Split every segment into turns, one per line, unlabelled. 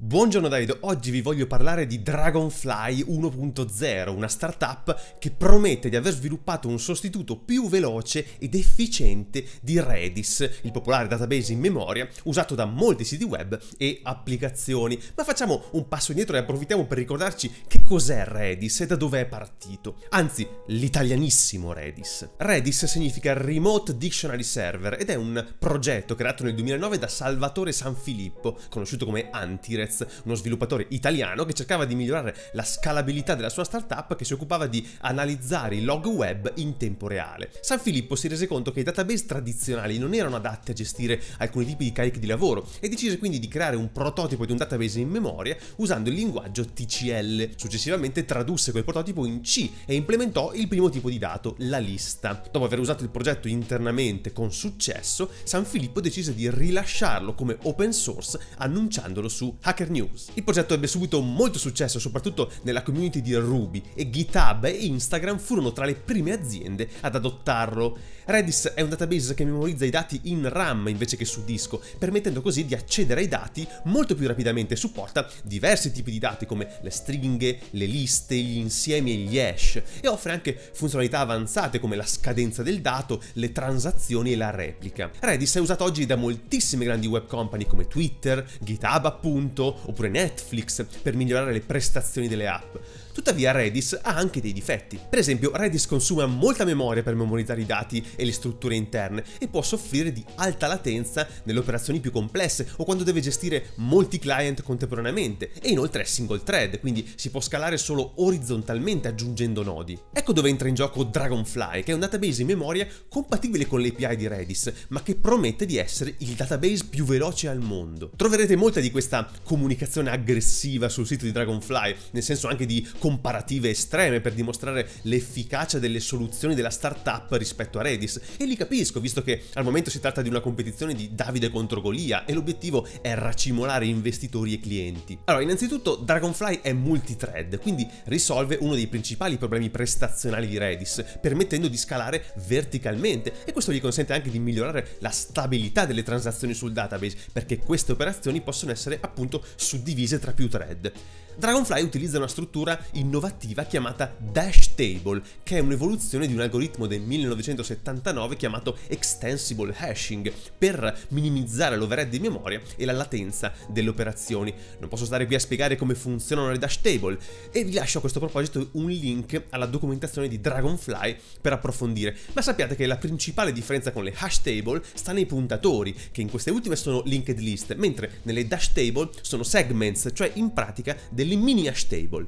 Buongiorno Davide, oggi vi voglio parlare di Dragonfly 1.0, una startup che promette di aver sviluppato un sostituto più veloce ed efficiente di Redis, il popolare database in memoria usato da molti siti web e applicazioni. Ma facciamo un passo indietro e approfittiamo per ricordarci che cos'è Redis e da dove è partito. Anzi, l'italianissimo Redis. Redis significa Remote Dictionary Server ed è un progetto creato nel 2009 da Salvatore Sanfilippo, conosciuto come Antiret Perez, uno sviluppatore italiano che cercava di migliorare la scalabilità della sua startup che si occupava di analizzare i log web in tempo reale. San Filippo si rese conto che i database tradizionali non erano adatti a gestire alcuni tipi di carichi di lavoro e decise quindi di creare un prototipo di un database in memoria usando il linguaggio TCL. Successivamente tradusse quel prototipo in C e implementò il primo tipo di dato, la lista. Dopo aver usato il progetto internamente con successo, San Filippo decise di rilasciarlo come open source annunciandolo su Hack Hacker News. Il progetto ebbe subito molto successo, soprattutto nella community di Ruby, e GitHub e Instagram furono tra le prime aziende ad adottarlo. Redis è un database che memorizza i dati in RAM invece che su disco, permettendo così di accedere ai dati molto più rapidamente e supporta diversi tipi di dati come le stringhe, le liste, gli insiemi e gli hash e offre anche funzionalità avanzate come la scadenza del dato, le transazioni e la replica. Redis è usato oggi da moltissime grandi web company come Twitter, GitHub appunto, oppure Netflix per migliorare le prestazioni delle app. Tuttavia Redis ha anche dei difetti. Per esempio Redis consuma molta memoria per memorizzare i dati e le strutture interne e può soffrire di alta latenza nelle operazioni più complesse o quando deve gestire molti client contemporaneamente e inoltre è single thread, quindi si può scalare solo orizzontalmente aggiungendo nodi. Ecco dove entra in gioco Dragonfly, che è un database in memoria compatibile con le API di Redis, ma che promette di essere il database più veloce al mondo. Troverete molta di questa comunicazione aggressiva sul sito di Dragonfly, nel senso anche di comparative estreme per dimostrare l'efficacia delle soluzioni della startup rispetto a Redis e li capisco visto che al momento si tratta di una competizione di Davide contro Golia e l'obiettivo è racimolare investitori e clienti. Allora innanzitutto Dragonfly è multithread quindi risolve uno dei principali problemi prestazionali di Redis permettendo di scalare verticalmente e questo gli consente anche di migliorare la stabilità delle transazioni sul database perché queste operazioni possono essere appunto suddivise tra più thread. Dragonfly utilizza una struttura innovativa chiamata Dash Table, che è un'evoluzione di un algoritmo del 1979 chiamato Extensible Hashing, per minimizzare l'overhead di memoria e la latenza delle operazioni. Non posso stare qui a spiegare come funzionano le Dash Table e vi lascio a questo proposito un link alla documentazione di Dragonfly per approfondire, ma sappiate che la principale differenza con le Hash Table sta nei puntatori, che in queste ultime sono linked list, mentre nelle Dash Table sono segments, cioè in pratica delle mini hash table.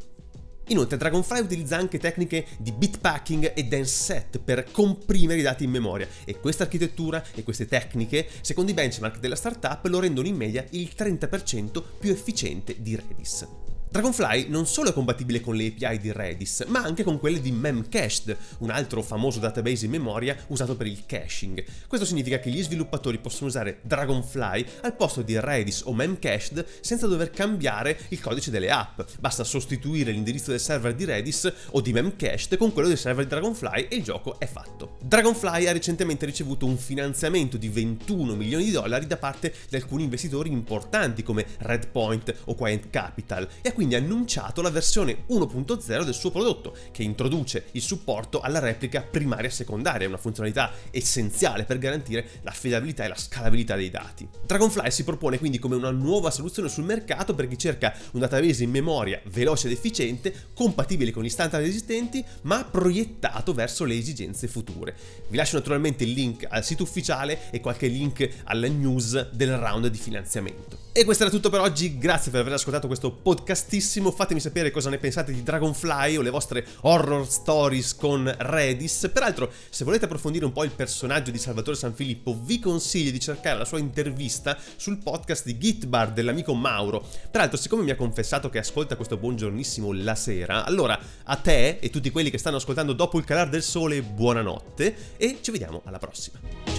Inoltre Dragonfly utilizza anche tecniche di bitpacking e dense set per comprimere i dati in memoria e questa architettura e queste tecniche, secondo i benchmark della startup, lo rendono in media il 30% più efficiente di Redis. Dragonfly non solo è compatibile con le API di Redis, ma anche con quelle di Memcached, un altro famoso database in memoria usato per il caching. Questo significa che gli sviluppatori possono usare Dragonfly al posto di Redis o Memcached senza dover cambiare il codice delle app. Basta sostituire l'indirizzo del server di Redis o di Memcached con quello del server di Dragonfly e il gioco è fatto. Dragonfly ha recentemente ricevuto un finanziamento di 21 milioni di dollari da parte di alcuni investitori importanti come Redpoint o Quiet Capital e quindi annunciato la versione 1.0 del suo prodotto, che introduce il supporto alla replica primaria e secondaria, una funzionalità essenziale per garantire l'affidabilità e la scalabilità dei dati. Dragonfly si propone quindi come una nuova soluzione sul mercato per chi cerca un database in memoria veloce ed efficiente, compatibile con gli standard esistenti, ma proiettato verso le esigenze future. Vi lascio naturalmente il link al sito ufficiale e qualche link alla news del round di finanziamento. E questo era tutto per oggi, grazie per aver ascoltato questo podcastissimo, fatemi sapere cosa ne pensate di Dragonfly o le vostre horror stories con Redis. Peraltro, se volete approfondire un po' il personaggio di Salvatore Sanfilippo, vi consiglio di cercare la sua intervista sul podcast di Gitbar dell'amico Mauro. Peraltro, siccome mi ha confessato che ascolta questo buongiornissimo la sera, allora a te e tutti quelli che stanno ascoltando dopo il calar del sole, buonanotte e ci vediamo alla prossima.